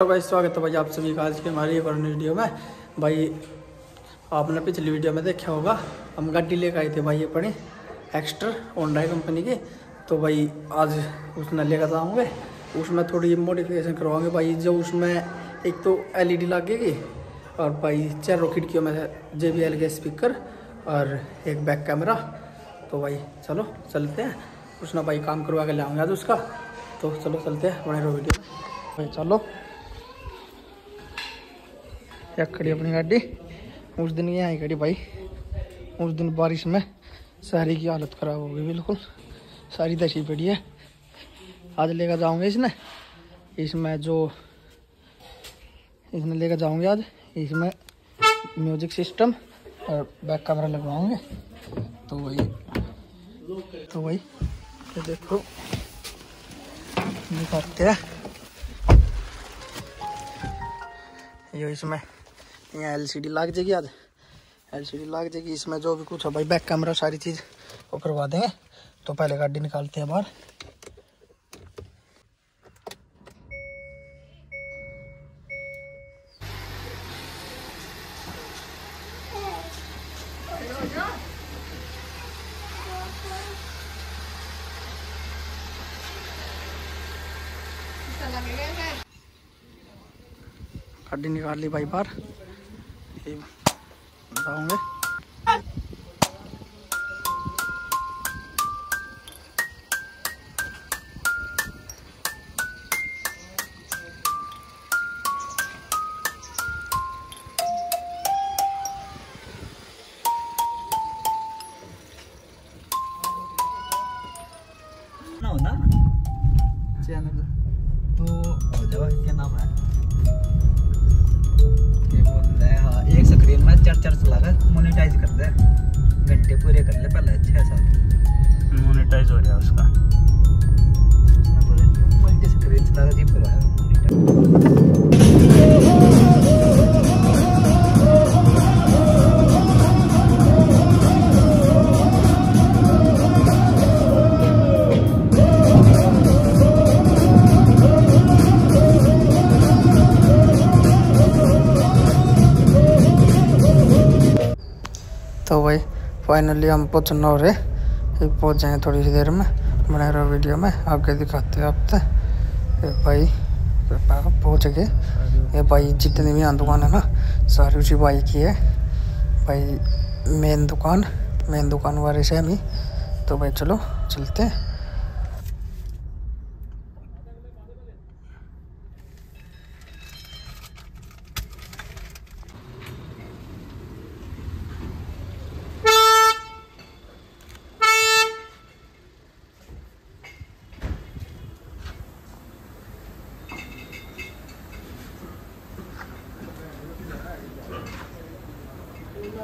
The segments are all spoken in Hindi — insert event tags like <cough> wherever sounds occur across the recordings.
तो भाई स्वागत है भाई आप सभी का आज की हमारी एक और वीडियो में। भाई, आपने पिछली वीडियो में देखा होगा, हम गाड़ी लेकर आए थे भाई अपनी एक्स्ट्रा होंडा कंपनी की। तो भाई, आज उसने लेकर जाऊँगे उसमें थोड़ी मॉडिफिकेशन करवाएँगे भाई, जो उसमें एक तो एलईडी लगेगी और भाई चारों खिड़कियों में जे बी एल के स्पीकर और एक बैक कैमरा तो भाई, चलो, चलते हैं। उसने भाई काम करवा के ले आऊँगे आज उसका। तो चलो, चलते हैं, बने रहो वीडियो भाई, चलो। एक खड़ी अपनी गाड़ी। उस दिन ये आई खड़ी भाई। उस दिन बारिश में सारी की हालत ख़राब हो गई, बिल्कुल। सारी दशी पड़ी है। आज लेकर जाऊँगे इसने। इसमें जो इसमें लेकर जाऊँगे आज। इसमें म्यूज़िक सिस्टम और बैक कैमरा लगवाऊँगे। तो वही तो वही, ये देखो। दिखाते हैं। ये इसमें यहाँ एलसीडी लग जाएगी आज। एलसीडी लग जाएगी, इसमें जो भी कुछ है भाई बैक कैमरा सारी चीज़ वो करवा देंगे। तो पहले गाड़ी निकालते हैं बाहर। गाड़ी निकाल ली भाई बाहर। ये बताऊँगे ना होना चैनल तो हो जाओ क्या नाम है ये बोलते हैं एक स्क्रीन में चार चार चला मोनिटाइज कर दे घंटे पूरे कर ले, पहले छः साल। मोनेटाइज हो रहा है उसका। तो भाई फाइनली हम पहुँचना हो रहे पहुँच जाएँगे थोड़ी सी देर में बने रहो वीडियो में, आगे दिखाते हैं आपसे। भाई पहुँच गए। ये भाई, जितनी भी यहाँ दुकान है ना, सारी उसी भाई की है। भाई मेन दुकान मेन दुकान वाले से हम ही तो भाई चलो, चलते हैं।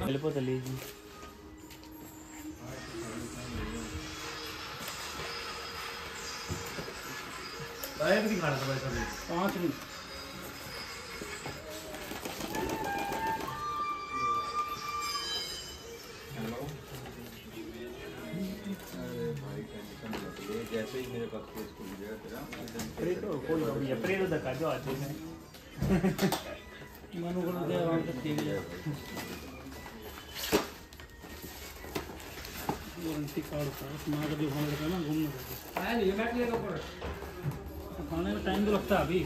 जा వెళ్ళిపోతలే पाँच मिनट ప్రేరు దక్కా जो आते हैं मनु को दे आराम से ठीक है वारंटी कार्ड फ़ोन लगा ना खाने में टाइम तो लगता है? अभी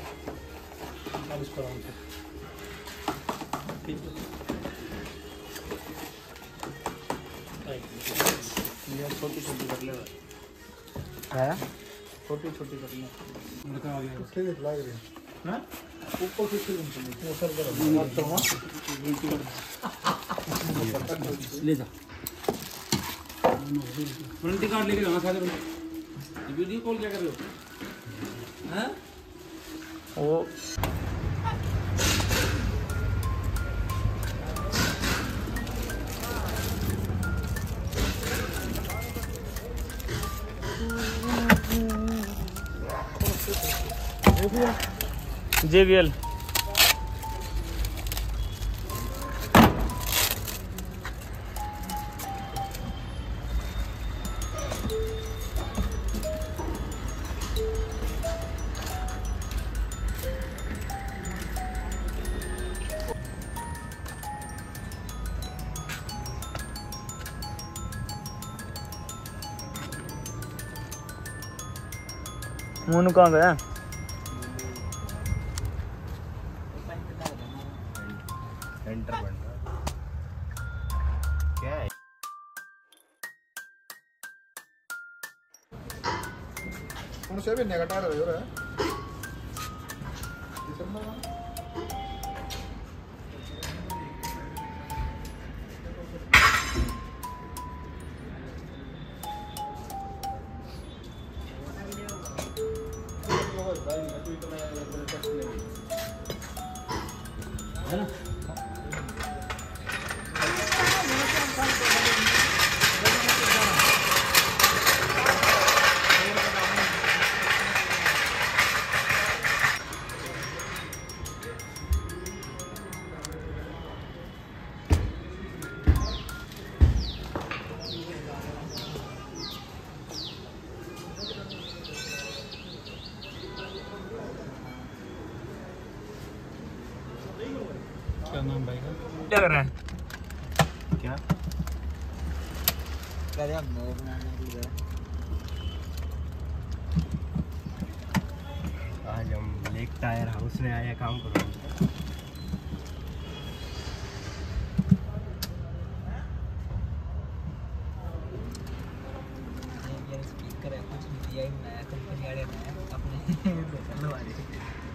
है छोटी छोटी कर छोटी छोटी कर ले लड़का आ गया ठीक लग रही हाँ ले जा वारंटी कार्ड लेके जाना सारे वीडियो कॉल क्या कर रहे हो? हैं? वो JBL मोनू कहाँ गया एंटर बन रहा क्या है ਹੁਣ क्या नाम भाई का? क्या कर रहा है? क्या? है आज हम लेक टायर हाउस में आया काम करो। स्पीकर है कुछ नहीं दिया ही नया कंपनी वाले नया अपने <laughs>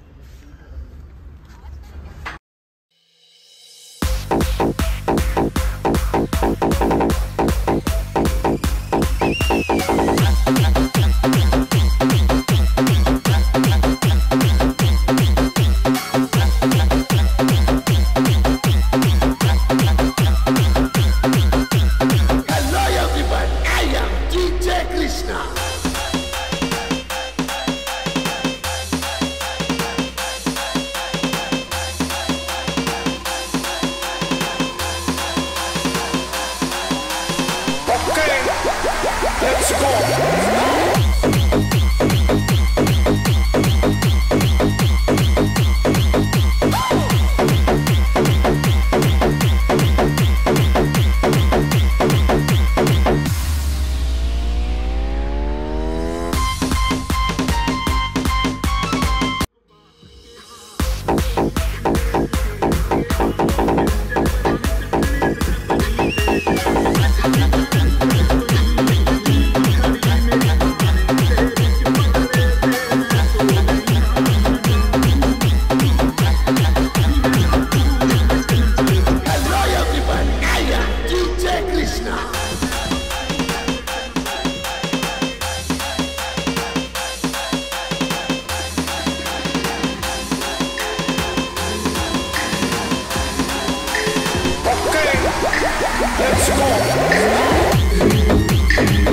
Whoa. Let's go.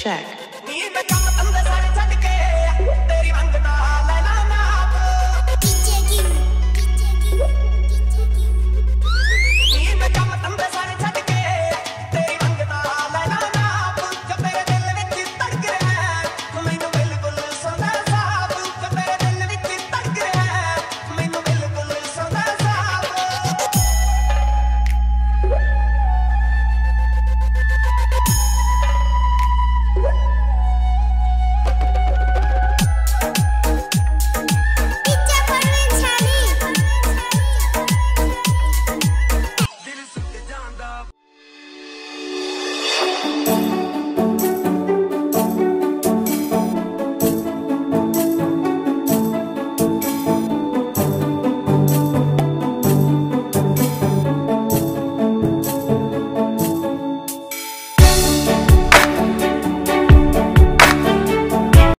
check.